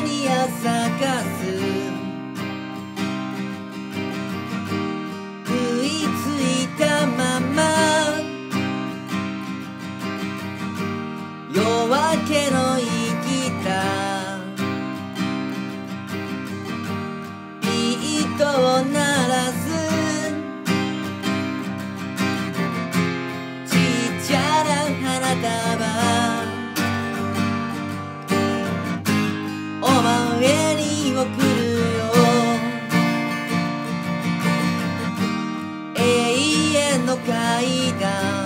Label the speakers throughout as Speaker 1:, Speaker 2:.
Speaker 1: やにや咲かす食いついたまま夜明けの永遠の階段。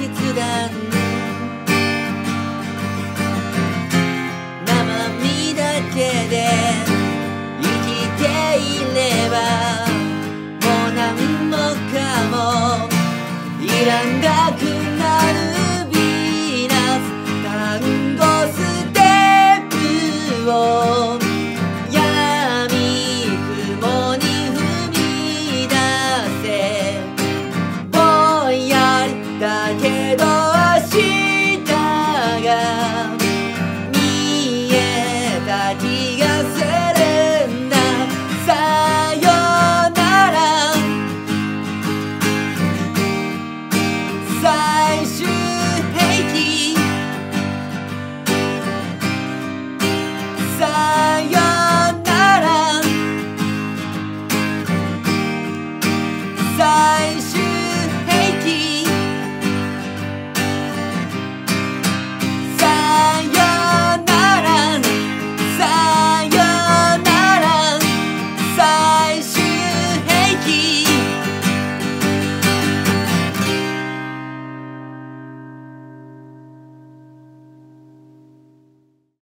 Speaker 1: 決断。生身だけで生きていればもう何もかもいらなくな